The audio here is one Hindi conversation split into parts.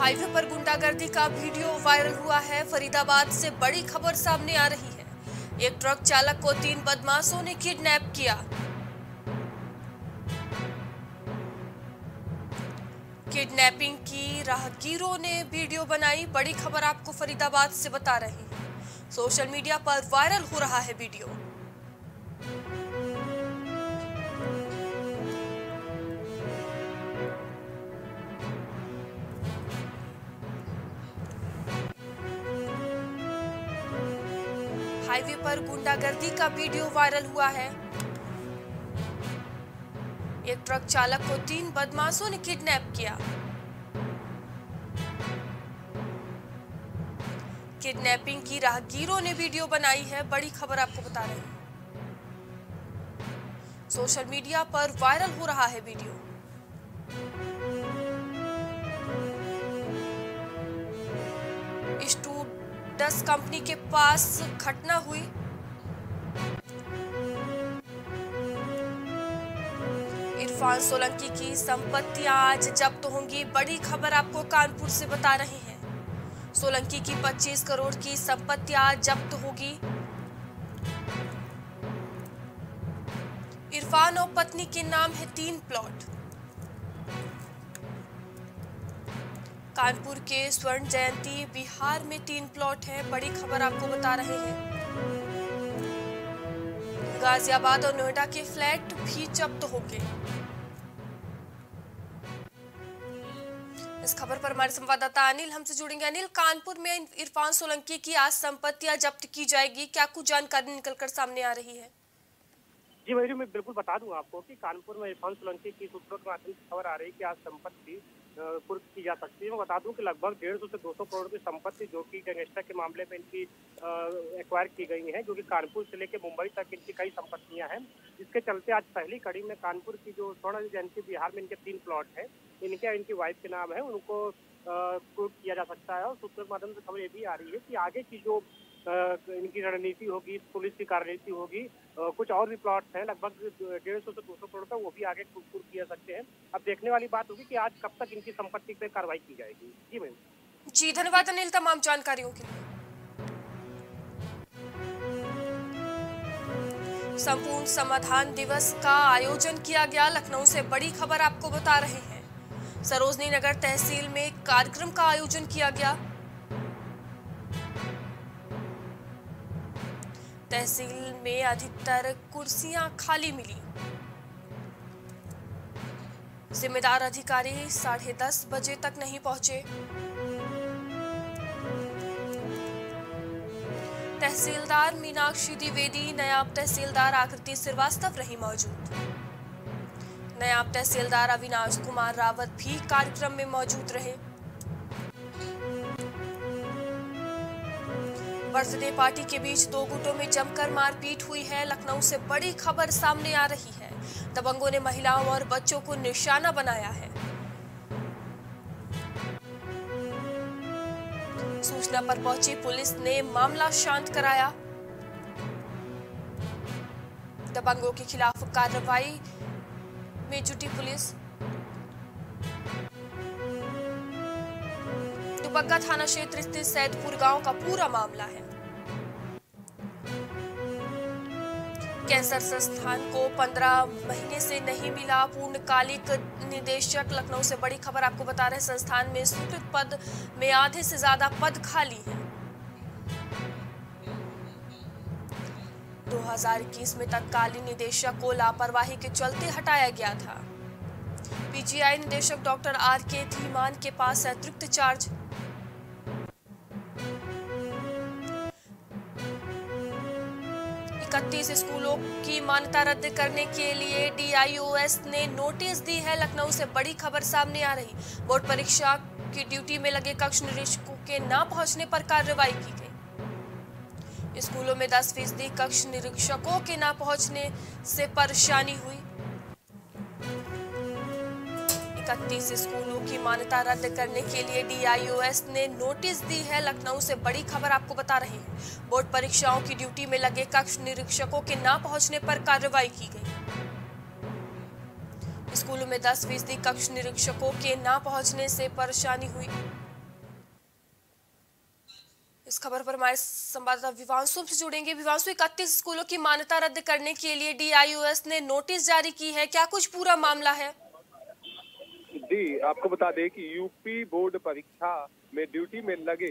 हाईवे पर गुंडागर्दी का वीडियो वायरल हुआ है। फरीदाबाद से बड़ी खबर सामने आ रही है। एक ट्रक चालक को तीन बदमाशों ने किडनैप किया। किडनैपिंग की राहगीरों ने वीडियो बनाई। बड़ी खबर आपको फरीदाबाद से बता रहे हैं। सोशल मीडिया पर वायरल हो रहा है वीडियो। हाईवे पर गुंडागर्दी का वीडियो वायरल हुआ है। एक ट्रक चालक को तीन बदमाशों ने किडनैप किया। किडनैपिंग की राहगीरों ने वीडियो बनाई है, बड़ी खबर आपको बता रहे हैं। सोशल मीडिया पर वायरल हो रहा है वीडियो। स्टूडस कंपनी के पास घटना हुई। इरफान सोलंकी की संपत्तियाँ आज जब्त होंगी। बड़ी खबर आपको कानपुर से बता रहे हैं। सोलंकी की 25 करोड़ की संपत्ति आज जब्त होगी। इरफान और पत्नी के नाम है तीन प्लॉट। कानपुर के स्वर्ण जयंती बिहार में तीन प्लॉट है। बड़ी खबर आपको बता रहे हैं। गाजियाबाद और नोएडा के फ्लैट भी जब्त होंगे इस खबर पर हमारे संवाददाता अनिल, हमसे जुड़ेंगे। अनिल, कानपुर में इरफान सोलंकी की आज संपत्तियाँ जब्त की जाएगी। क्या कुछ जानकारी निकलकर सामने आ रही है? जी मयूरी मैं बिल्कुल बता दूँ आपको कि कानपुर में इरफान सोलंकी की सूत्रों के माध्यम से खबर आ रही है कि आज संपत्ति कुर्क की जा सकती है। मैं बता दूँ कि लगभग डेढ़ सौ से दो सौ करोड़ की संपत्ति जो कि गैंगस्टर के मामले में इनकी एक्वायर की गई है, जो कि कानपुर से लेकर मुंबई तक इनकी कई संपत्तियाँ हैं। जिसके चलते आज पहली कड़ी में कानपुर की जो स्वर्ण जयंती बिहार में इनके तीन प्लॉट है। इनके, इनकी वाइफ के नाम है, उनको कुर्क किया जा सकता है। और सूत्रों के माध्यम से खबर ये भी आ रही है कि आगे की जो इनकी रणनीति होगी, पुलिस की कार्यनीति होगी कुछ और भी प्लॉट्स हैं, लगभग डेढ़ सौ से दो सौ करोड़ का वो भी आगे कुर किया सकते हैं। अब देखने वाली बात होगी कि आज कब तक इनकी संपत्ति पे कार्रवाई की जाएगी। जी मैम। जी, धन्यवाद अनिल, तमाम जानकारियों के लिए। संपूर्ण समाधान दिवस का आयोजन किया गया। लखनऊ से बड़ी खबर आपको बता रहे हैं। सरोजनी नगर तहसील में कार्यक्रम का आयोजन किया गया। तहसील में अधिकतर कुर्सियाँ खाली मिली। जिम्मेदार अधिकारी साढ़े दस बजे तक नहीं पहुँचे। तहसीलदार मीनाक्षी द्विवेदी, नायब तहसीलदार आकृति श्रीवास्तव रही मौजूद। नायब तहसीलदार अविनाश कुमार रावत भी कार्यक्रम में मौजूद रहे। बर्थडे पार्टी के बीच दो गुटों में जमकर मारपीट हुई है। लखनऊ से बड़ी खबर सामने आ रही है। दबंगों ने महिलाओं और बच्चों को निशाना बनाया है। सूचना पर पहुँची पुलिस ने मामला शांत कराया। दबंगों के खिलाफ कार्रवाई में जुटी पुलिस। दुबग्गा थाना क्षेत्र स्थित सैदपुर गाँव का पूरा मामला है। कैंसर संस्थान को 15 महीने से नहीं मिला पूर्णकालिक निदेशक। लखनऊ से बड़ी खबर आपको बता रहे संस्थान में स्वीकृत पद में आधे से ज़्यादा पद खाली हैं। 2021 में तत्कालीन निदेशक को लापरवाही के चलते हटाया गया था। पीजीआई निदेशक डॉक्टर आर के धीमान के पास अतिरिक्त चार्ज। इकतीस स्कूलों की मान्यता रद्द करने के लिए डीआईओएस ने नोटिस दी है। लखनऊ से बड़ी खबर सामने आ रही। बोर्ड परीक्षा की ड्यूटी में लगे कक्ष निरीक्षकों के न पहुँचने पर कार्रवाई की गई। स्कूलों में 10 फ़ीसदी कक्ष निरीक्षकों के न पहुँचने से परेशानी हुई। इकतीस स्कूलों की मान्यता रद्द करने के लिए डीआईओएस ने नोटिस दी है। लखनऊ से बड़ी खबर आपको बता रहे हैं। बोर्ड परीक्षाओं की ड्यूटी में लगे कक्ष निरीक्षकों के न पहुँचने पर कार्रवाई की गई। स्कूलों में 10 फ़ीसदी कक्ष निरीक्षकों के न पहुँचने से परेशानी हुई। इस खबर पर हमारे संवाददाता विवांशु से जुड़ेंगे। विवांशु, इकतीस स्कूलों की मान्यता रद्द करने के लिए डीआईओएस ने नोटिस जारी की है। क्या कुछ पूरा मामला है? जी, आपको बता दें कि यूपी बोर्ड परीक्षा में ड्यूटी में लगे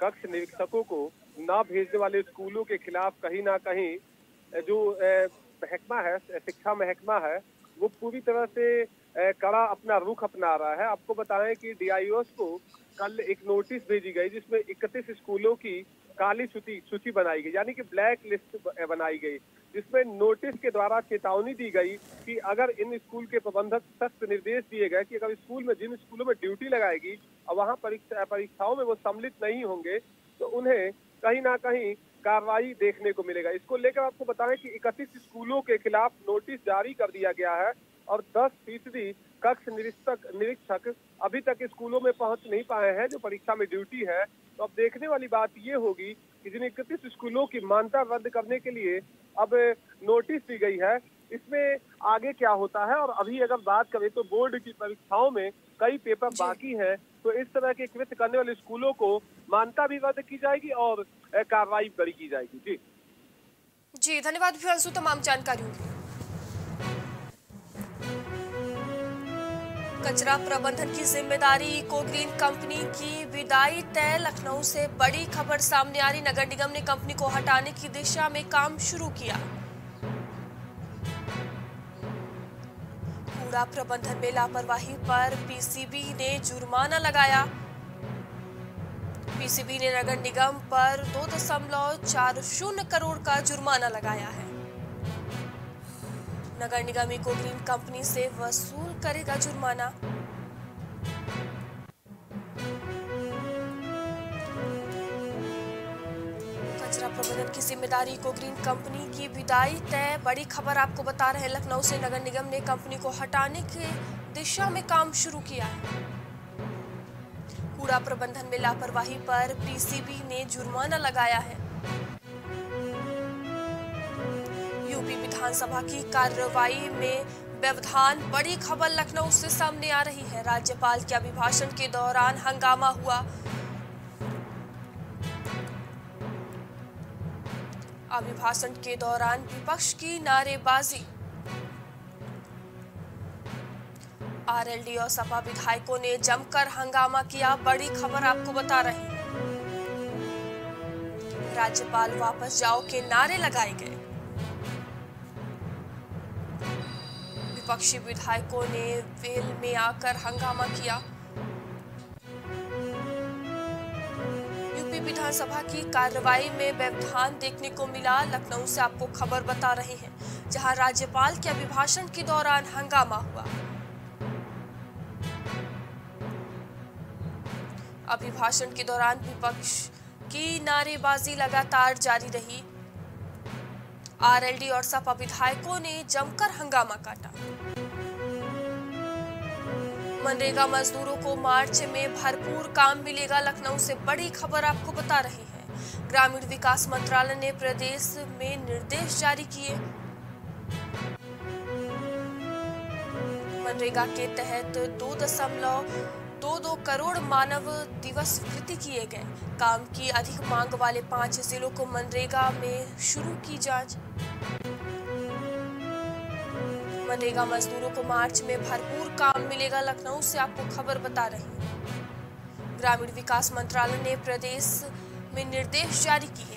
कक्ष निरीक्षकों को न भेजने वाले स्कूलों के खिलाफ कहीं ना कहीं, जो महकमा है, शिक्षा महकमा है, वो पूरी तरह से कड़ा अपना रुख अपना रहा है। आपको बताएँ कि डीआईओएस को कल एक नोटिस भेजी गई, जिसमें इकतीस स्कूलों की काली सूची सूची बनाई गई, यानी कि ब्लैक लिस्ट बनाई गई, जिसमें नोटिस के द्वारा चेतावनी दी गई कि अगर इन स्कूल के प्रबंधक सख्त निर्देश दिए गए कि अगर स्कूल में, जिन स्कूलों में ड्यूटी लगाएगी और वहाँ परीक्षा, परीक्षाओं में वो सम्मिलित नहीं होंगे तो उन्हें कहीं ना कहीं कार्रवाई देखने को मिलेगा। इसको लेकर आपको बताएँ कि इकतीस स्कूलों के खिलाफ नोटिस जारी कर दिया गया है। और 10 फ़ीसदी कक्ष निरीक्षक निरीक्षक अभी तक स्कूलों में पहुँच नहीं पाए हैं जो परीक्षा में ड्यूटी है। तो अब देखने वाली बात ये होगी कि जिन इकतीस स्कूलों की मान्यता रद्द करने के लिए अब नोटिस दी गई है इसमें आगे क्या होता है? और अभी अगर बात करें तो बोर्ड की परीक्षाओं में कई पेपर बाकी हैं तो इस तरह के कृत्य करने वाले स्कूलों को मान्यता भी रद्द की जाएगी और कार्रवाई बड़ी की जाएगी। जी। जी धन्यवाद तमाम जानकारियों कचरा प्रबंधन की ज़िम्मेदारी इको ग्रीन कंपनी की विदाई तय, लखनऊ से बड़ी खबर सामने आ रही। नगर निगम ने कंपनी को हटाने की दिशा में काम शुरू किया। कूड़ा प्रबंधन में लापरवाही पर पीसीबी ने जुर्माना लगाया। पीसीबी ने नगर निगम पर दो दशमलव चार शून्य करोड़ का जुर्माना लगाया है। नगर निगम इको ग्रीन कंपनी से वसूल करेगा जुर्माना। कचरा प्रबंधन की ज़िम्मेदारी इको ग्रीन कंपनी की विदाई। तय, बड़ी खबर आपको बता रहे लखनऊ से नगर निगम ने कंपनी को हटाने की दिशा में काम शुरू किया है। कूड़ा प्रबंधन में लापरवाही पर पीसीबी ने जुर्माना लगाया है। विधानसभा की कार्रवाई में व्यवधान। बड़ी खबर लखनऊ से सामने आ रही है। राज्यपाल के अभिभाषण के दौरान हंगामा हुआ। अभिभाषण के दौरान विपक्ष की नारेबाजी। आरएलडी और सपा विधायकों ने जमकर हंगामा किया। बड़ी खबर आपको बता रहे। राज्यपाल वापस जाओ के नारे लगाए गए। विपक्षी विधायकों ने वेल में आकर हंगामा किया। यूपी विधानसभा की कार्रवाई में व्यवधान देखने को मिला। लखनऊ से आपको खबर बता रहे हैं, जहाँ राज्यपाल के अभिभाषण के दौरान हंगामा हुआ। अभिभाषण के दौरान विपक्ष की नारेबाजी लगातार जारी रही। आरएलडी और सपा विधायकों ने जमकर हंगामा काटा। मनरेगा मजदूरों को मार्च में भरपूर काम मिलेगा, लखनऊ से बड़ी खबर आपको बता रहे हैं। ग्रामीण विकास मंत्रालय ने प्रदेश में निर्देश जारी किए। मनरेगा के तहत दो दशमलव दो दो करोड़ मानव दिवस स्वीकृति किए गए। काम की अधिक मांग वाले पाँच जिलों को मनरेगा में शुरू की जाँच। मनरेगा मजदूरों को मार्च में भरपूर काम मिलेगा, लखनऊ से आपको खबर बता रहे हैं। ग्रामीण विकास मंत्रालय ने प्रदेश में निर्देश जारी किए।